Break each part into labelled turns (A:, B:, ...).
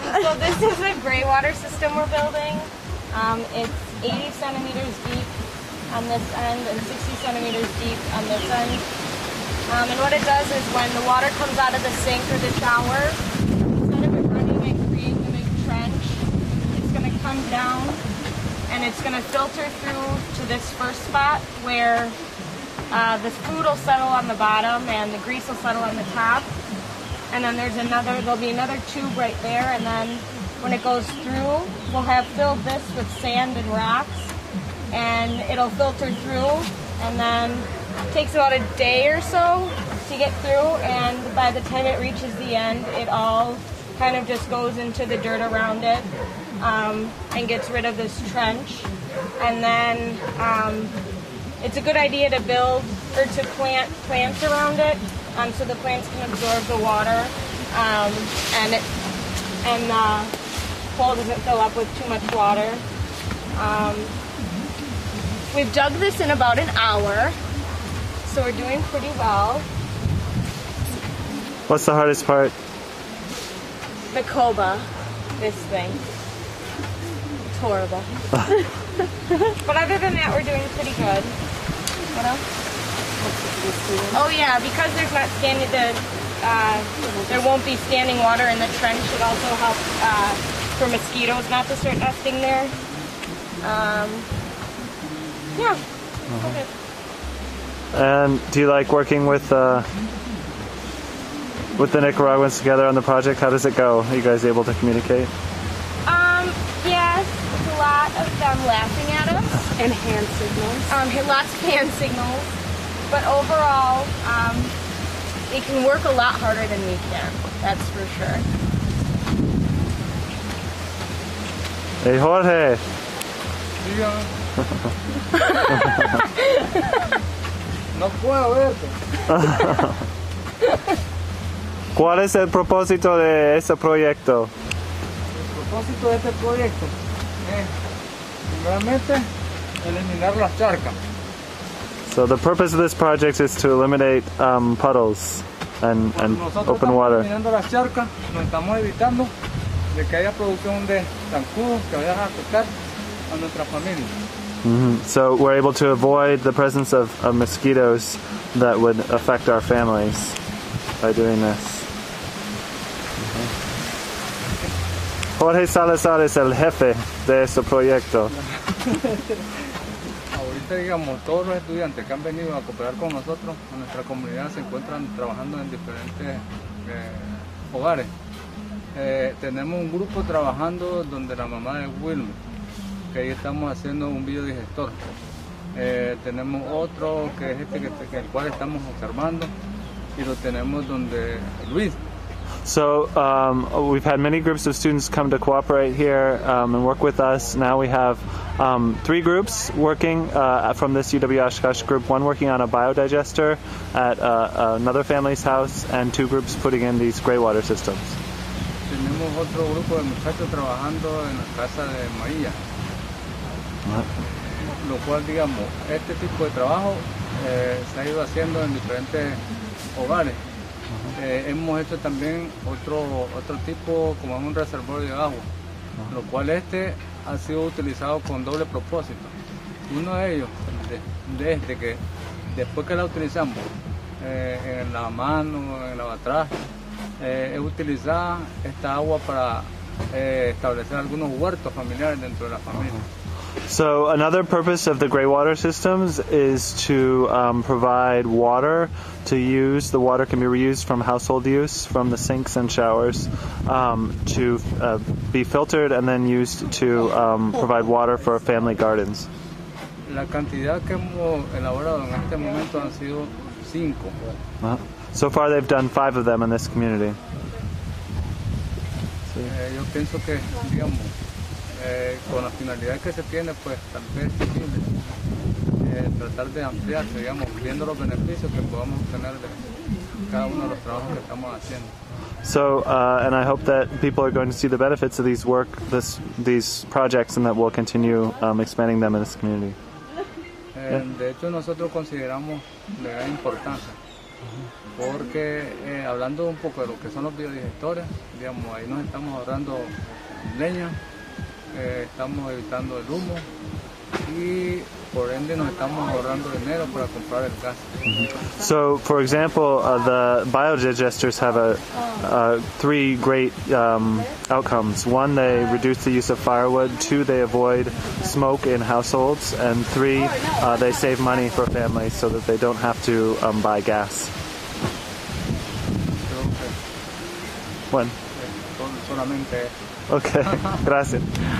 A: So this is a gray water system we're building. Um, it's 80 centimeters deep on this end and 60 centimeters deep on this end. Um, and what it does is when the water comes out of the sink or the shower, instead of it running and creating a big trench, it's going to come down and it's going to filter through to this first spot where uh, the food will settle on the bottom and the grease will settle on the top. And then there's another, there'll be another tube right there. And then when it goes through, we'll have filled this with sand and rocks. And it'll filter through. And then it takes about a day or so to get through. And by the time it reaches the end, it all kind of just goes into the dirt around it um, and gets rid of this trench. And then um, it's a good idea to build or to plant plants around it um, so the plants can absorb the water um, and it and the hole doesn't fill up with too much water. Um, we've dug this in about an hour, so we're doing pretty well.
B: What's the hardest part?
A: The Koba, this thing. It's horrible. but other than that, we're doing pretty good. What else? Oh yeah, because there's not standing the uh, there won't be standing water in the trench. It also helps uh, for mosquitoes not to start nesting there. Um, yeah. Okay.
B: And do you like working with uh, with the Nicaraguans together on the project? How does it go? Are you guys able to communicate?
A: Um, yes, a lot of them laughing at us.
C: And hand signals.
A: Um, lots of hand signals. But overall, um, it can work a lot harder than we can. That's for sure.
B: Hey Jorge,
D: No puedo verte.
B: ¿cuál es el propósito de este proyecto?
D: El propósito de este proyecto es, primeramente, eliminar las charcas.
B: So the purpose of this project is to eliminate um, puddles and, and open water.
D: eliminando las charcas, nos estamos evitando de que haya producción de zancudos que vayan a afectar a nuestra familia.
B: Mhm. So we're able to avoid the presence of, of mosquitoes that would affect our families by doing this. Jorge Salazar es el jefe de este proyecto.
D: Ahorita, digamos, todos los estudiantes que han venido a cooperar con nosotros, en nuestra comunidad, se encuentran trabajando en diferentes eh, hogares. Eh, tenemos un grupo trabajando donde la mamá de Wilmer, que ahí estamos haciendo un biodigestor. Eh, tenemos otro que es este que, que el cual estamos observando y lo tenemos donde Luis,
B: So um, we've had many groups of students come to cooperate here um, and work with us. Now we have um, three groups working uh, from this UW Oshkosh group. One working on a biodigester at uh, another family's house, and two groups putting in these gray water systems.
D: tenemos otro grupo de muchachos trabajando en la casa de María. lo cual digamos este tipo de trabajo eh, se ha ido haciendo en diferentes hogares Eh, hemos hecho también otro otro tipo como es un reservorio de agua lo cual este ha sido utilizado con doble propósito. Uno de ellos de- desde que después que la utilizamos eh, en la mano en el lavatraje eh, es utilizada esta agua para eh, establecer algunos huertos familiares dentro de la familia
B: So another purpose of the gray water systems is to um, provide water to use. The water can be reused from household use, from the sinks and showers, um, to uh, be filtered and then used to um, provide water for family gardens.
D: La cantidad que hemos elaborado en este momento han sido cinco.
B: Uh, So far, they've done five of them in this community.
D: Eh, yo pienso que, digamos, eh, con la finalidad que se tiene, pues tal vez eh, tratar de ampliarse, digamos, viendo los beneficios que podamos obtener de cada uno de los trabajos que estamos haciendo.
B: So, uh, and I hope that people are going to see the benefits of these work, this, these projects, and that we'll continue um, expanding them in this community.
D: Eh, de hecho, nosotros consideramos de gran importancia, porque eh, hablando un poco de lo que son los biodigestores, digamos, ahí nos estamos ahorrando leña, eh, estamos evitando el humo y por ende nos estamos ahorrando dinero para comprar el gas.
B: So, for example, uh, the biodigesters have a, uh, three great um, outcomes. One, they reduce the use of firewood. Two, they avoid smoke in households. And three, uh, they save money for families so that they don't have to um, buy gas. One.
D: eh, sol-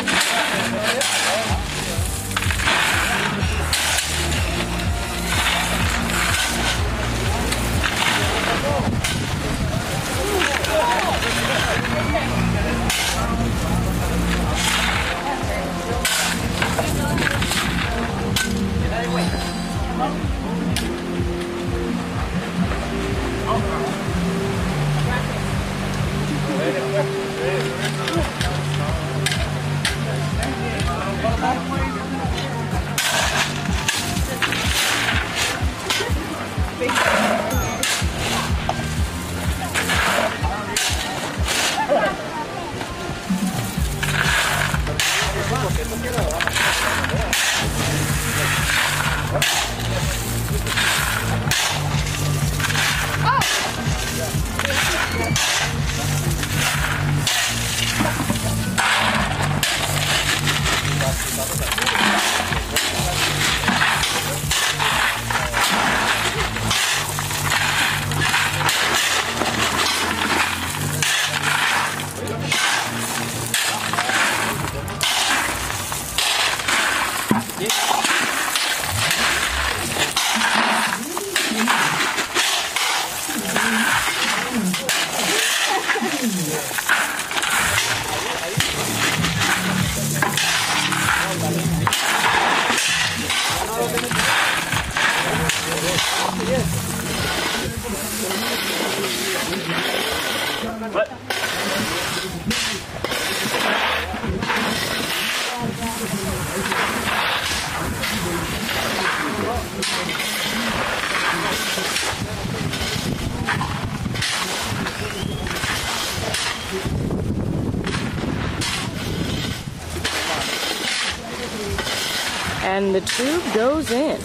A: And the tube goes in.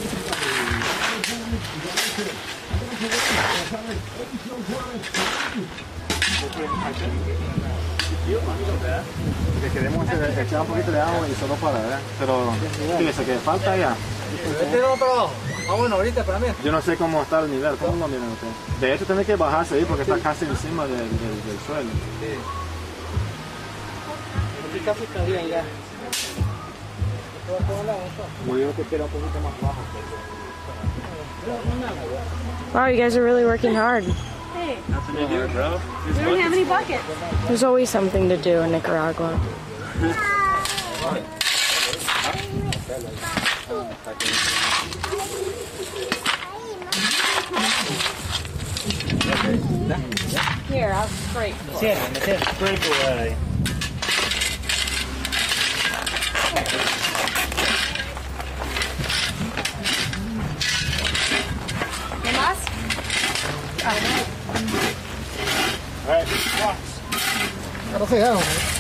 C: Que queremos hacer- echar un poquito de agua y solo para, ¿verdad? Pero, fíjese que falta ya.
D: ¿Este no abajo? Ah, bueno, ahorita para mí.
C: Yo no sé cómo está el nivel, ¿cómo lo miran ustedes? De hecho, tiene que bajarse ahí porque está casi encima del, del, del suelo.
D: casi está bien ya.
C: Muy bien que quiera un poquito más bajo.
A: Wow, you guys are really working hard.
E: Hey, we don't have any buckets.
A: There's always something to do in Nicaragua. Here, I'll scrape.
B: Scrape away.
C: 都黑暗了。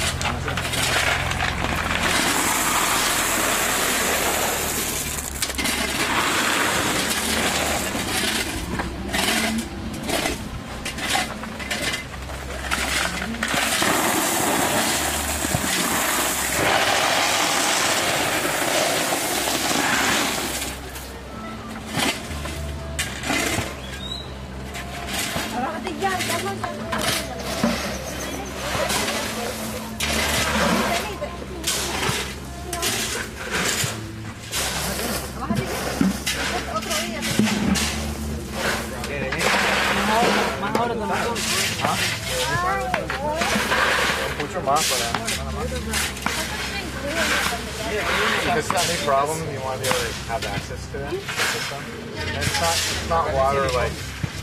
C: It's not, it's not water like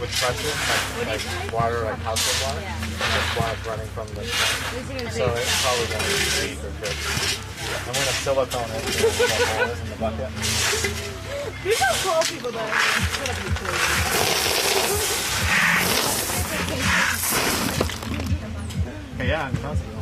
C: with pressure, like, like water, like household water, just while it's running from the tank. So it probably won't leak or trip. I'm gonna silicone it you know, with in the bucket.
E: These are cool people that put up these things.
C: Okay, yeah, I'm constantly.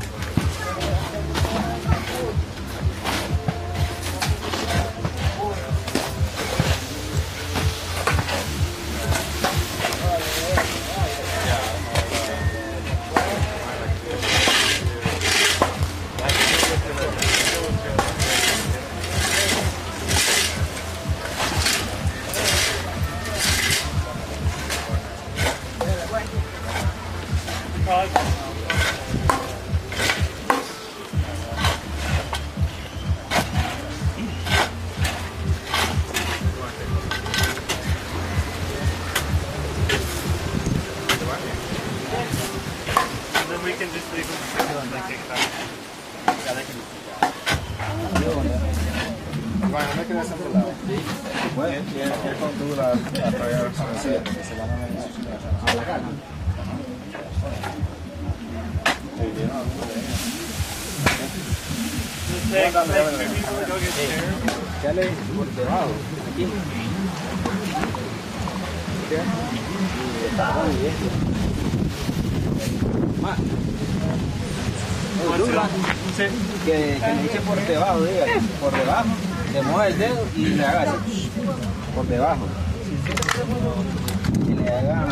B: And Sí.
C: Que, que le eche por debajo, diga, por debajo, le el dedo y le haga así, por debajo. Y le haga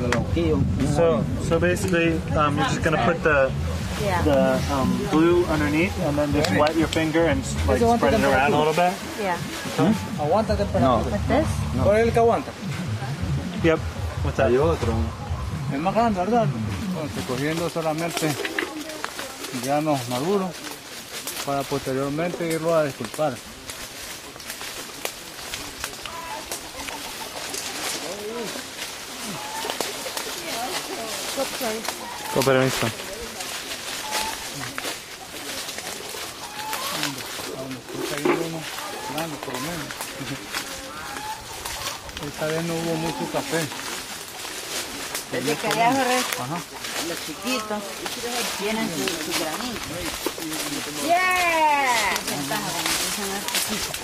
C: los lonquillos.
B: So, so basically, um, you're just gonna put the
A: Yeah.
B: the um, glue underneath, and then just wet your finger and like spread it around a little bit.
A: Yeah.
D: Aguanta
C: No,
D: temperatura. Es el que aguanta?
B: Yep. With that.
C: hay otro.
D: El más grande, ¿verdad? Entonces, cogiendo solamente granos maduros para posteriormente irlo a disculpar.
B: Con permiso.
D: Esta vez no hubo mucho café.
F: Desde que allá Jorge, los chiquitos tienen su, su granito.
A: Yeah!
F: Ventaja cuando empiezan a dar chiquitos.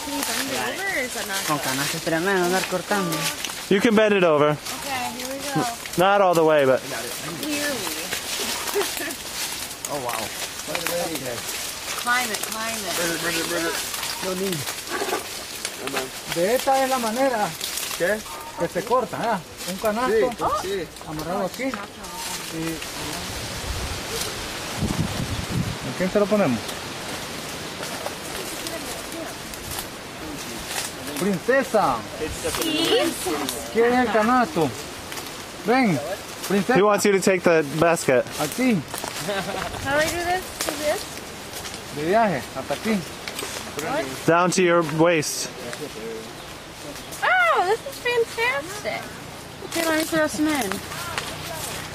A: Can you bend it over or is that not
F: Con
A: good?
F: canastas tremendas, andar cortando.
B: You can bend it over.
A: Okay, here we go.
B: Not all the way, but
A: Clearly.
F: Climb it, climb it.
D: De esta es la manera que se corta, ¿ah? Un canasto amarrado aquí. Y... ¿A quién se lo ponemos? Princesa, ¿quién es el canasto? Ven, princesa,
B: he wants you to take the basket.
D: aquí,
A: How do I do this? Do this?
D: De viaje, hasta aquí.
B: Down to your waist.
A: Oh, this is fantastic.
F: Okay, let me throw some in.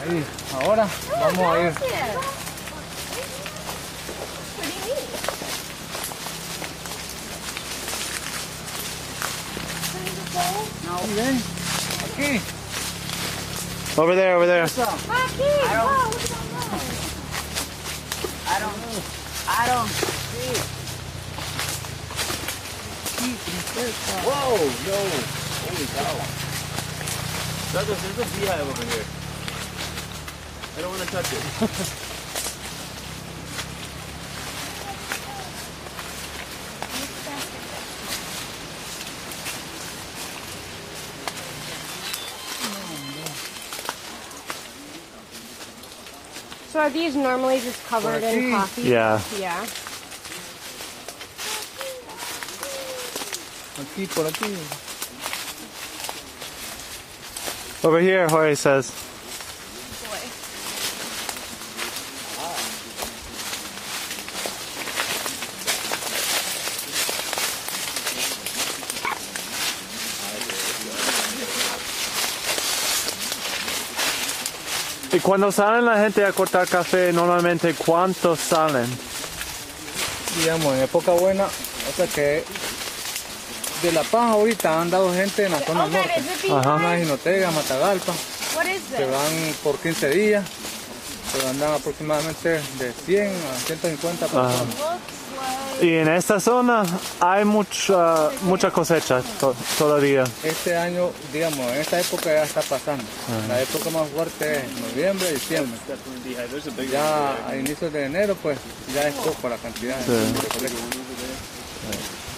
D: Ahí, ahora oh, vamos a ir.
A: Yeah. Pretty.
D: Aquí.
B: Over there, over there.
A: Aquí. Wow, look at that.
F: I don't, I don't see.
C: Whoa, no. Holy cow. Douglas, there's a beehive over here. I don't want to touch it.
A: are these normally just covered in coffee?
B: Yeah.
A: Yeah.
D: Aquí, por aquí.
B: Over here, Jorge says. Y cuando salen la gente a cortar café, normalmente ¿cuántos salen?
D: digamos, en época buena, o sea que de La Paz ahorita han dado gente en la zona
A: God,
D: norte.
A: is it
B: Ajá.
D: Matagalpa, que van por 15 días, pero andan aproximadamente de 100 a 150 personas.
B: Ajá. Y en esta zona hay mucha, mucha cosecha to- todavía.
D: Este año, digamos, en esta época ya está pasando. La época más fuerte es noviembre, diciembre. Ya a inicios de enero, pues ya es poco la cantidad colecta.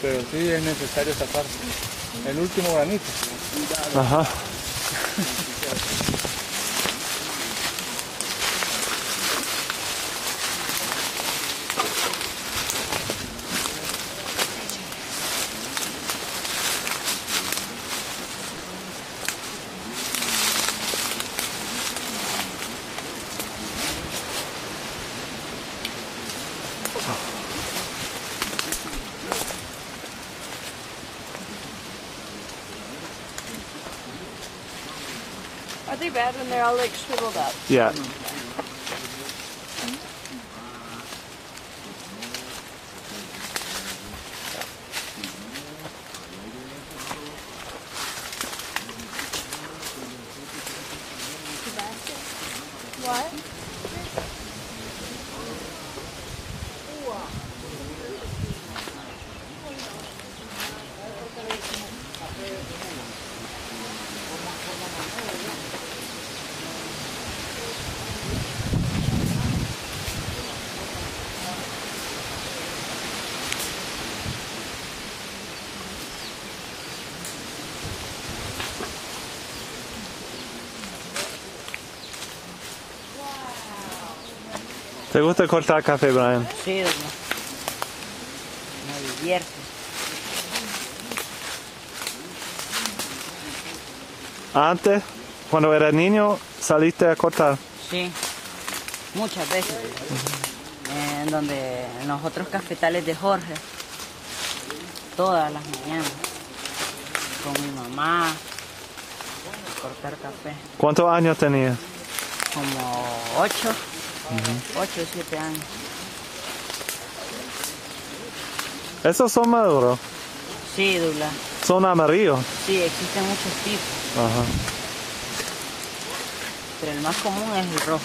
D: Pero sí es necesario sacar el último granito.
B: Ajá.
E: all like shriveled up?
B: Yeah.
E: What?
B: ¿Te gusta cortar café, Brian?
F: Sí, doña. Me divierte.
B: Antes, cuando era niño, saliste a cortar.
F: Sí, muchas veces. En donde, en los otros cafetales de Jorge, todas las mañanas, con mi mamá, a cortar café.
B: ¿Cuántos años tenías?
F: Como ocho, ocho o siete años.
B: Esos son maduros.
F: Sí, Douglas.
B: Son amarillos.
F: Sí, existen muchos tipos,
B: Ajá.
F: pero el más común es el rojo.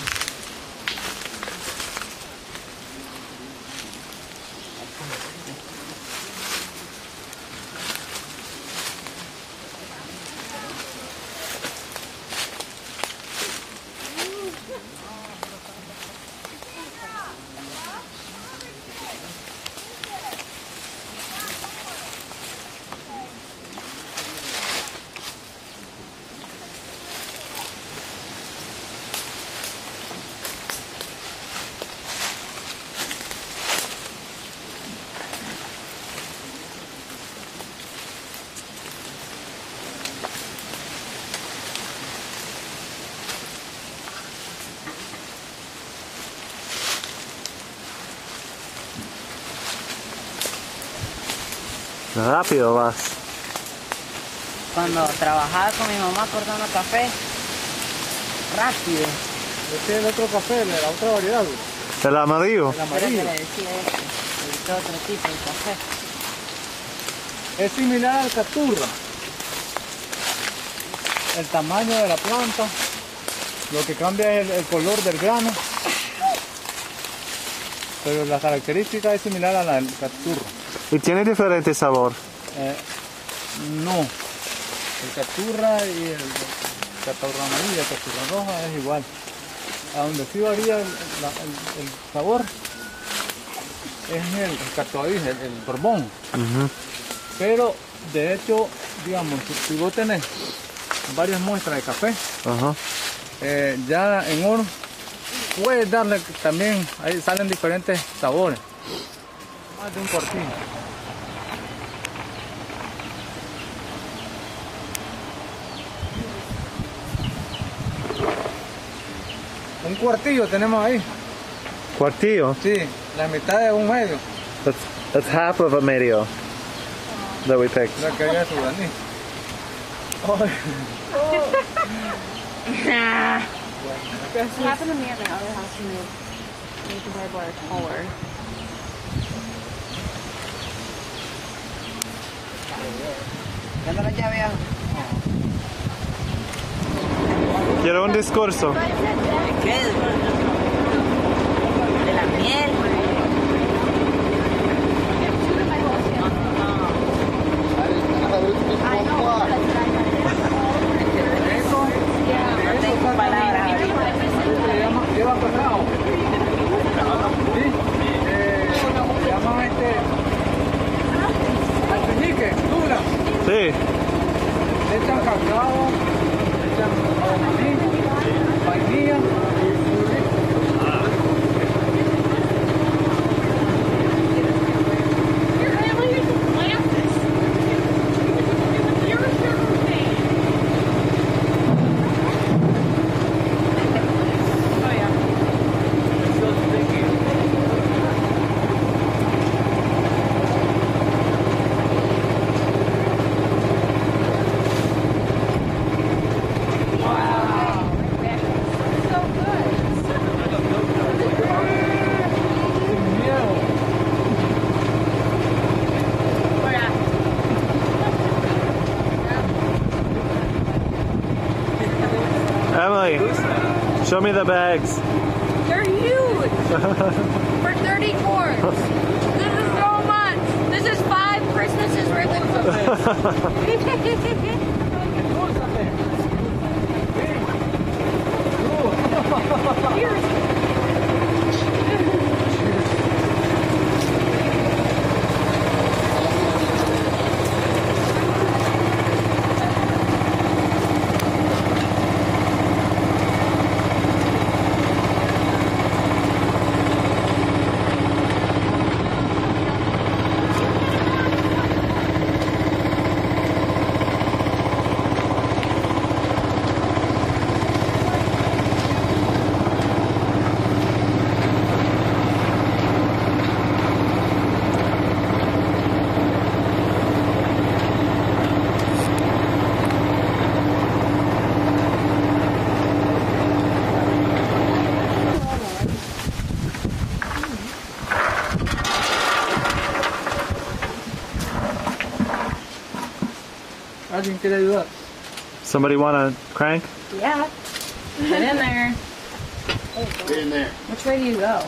B: Rápido vas.
F: Cuando trabajaba con mi mamá cortando café, rápido.
D: Este es el otro café, la otra variedad,
B: El amarillo.
D: el
F: Pero que
D: amarillo.
F: le decía este, este otro tipo de café.
D: Es similar al caturra. El tamaño de la planta, lo que cambia es el, el color del grano. Pero la característica es similar a la del caturra.
B: Y tiene diferente sabor.
D: Eh, no. El caturra y el caturra amarilla, caturra roja es igual. A donde sí varía el, la- el- el sabor es el, el el, el borbón. Pero de hecho, digamos, si, vos tenés varias muestras de café, eh, ya en oro, puedes darle también, ahí salen diferentes sabores. Más de un cuartillo. Un cuartillo tenemos ahí,
B: Cuartillo.
D: sí, la mitad de un medio,
B: That's, that's half of a medio that we picked.
D: la que había su
G: It happened to me at my other house. Made the barbed wire taller.
E: Dame la llave a-
B: Quiero un discurso.
E: ¿De qué? De la miel. No
B: me the bags.
H: They're huge. For 30 cords. This is so much. This is five Christmases worth of
D: ¿Alguien quiere ayudar?
B: Somebody want to crank?
G: Yeah. Get in there.
I: Get in there.
G: Which way do you go?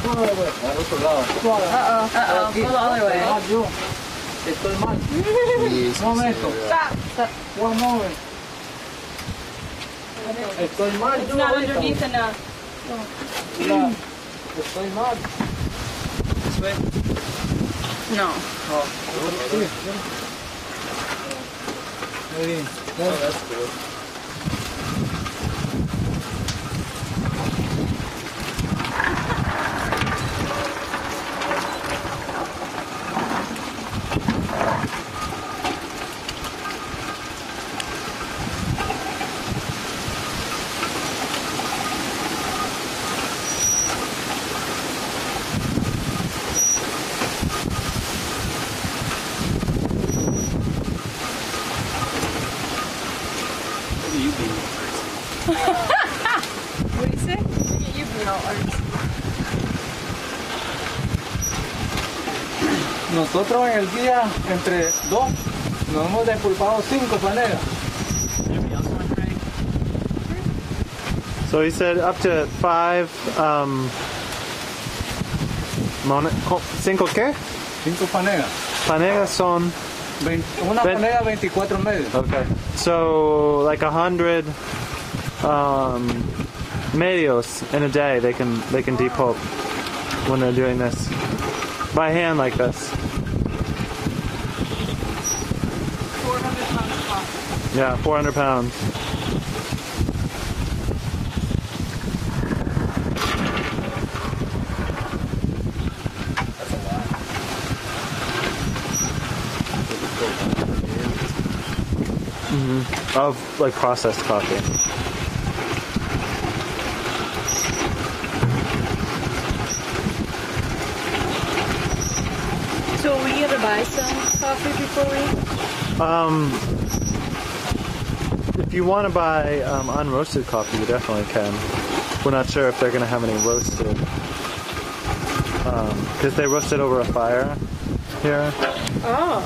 D: Suave, güey, al otro lado. Suave.
G: Uh oh.
D: Aquí.
G: Go the other way.
D: Yo. Estoy mal. Un momento.
G: Stop. Stop.
D: One moment. Estoy mal.
G: It's
D: yo
G: not
D: ahorita.
G: underneath enough.
D: Mira, Estoy mal.
G: No.
D: No. Sí. Muy bien.
G: What do you say? You
D: Nosotros en el día, entre dos, nos hemos despulpado cinco panelas.
B: So he said up to five. Um, mon- co- cinco qué?
D: Cinco.
B: Panegas son.
D: Una
B: Ven-
D: panela 24 medios.
B: Okay. So like a hundred um, medios in a day they can they can depulp when they're doing this by hand like this.
G: 400 pounds cost.
B: Yeah, 400 pounds. Mhm. Of like processed coffee.
G: So we gotta buy some coffee before we.
B: Um, if you want to buy um, unroasted coffee, you definitely can. We're not sure if they're going to have any roasted. Because they roast it over a fire here.
A: Oh.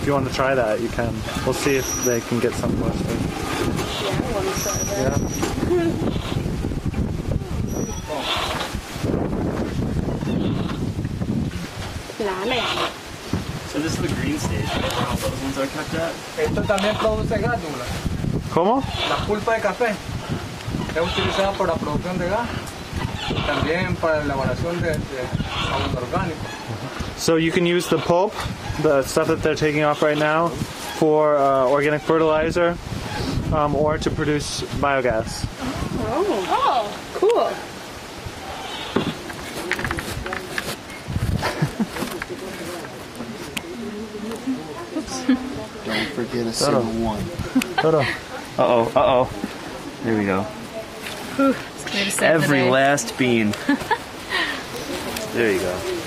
B: If you want to try that, you can. We'll see if they can get some roasted.
A: Yeah, I want to try that.
B: Yeah.
J: So this is the green stage, where all those ones are kept at.
D: Esto también produce gas, Douglas.
B: ¿Cómo?
D: La pulpa de café es utilizada por la producción de gas y también para la elaboración de, de abono orgánico.
B: So you can use the pulp, the stuff that they're taking off right now, for uh, organic fertilizer um, or to produce biogas.
A: Oh, Oh, cool.
J: Don't forget a
B: single
J: one.
B: Toto.
J: Uh oh, uh oh. There we go.
E: It's clear to save the
J: Every
E: day.
J: last bean. there you go.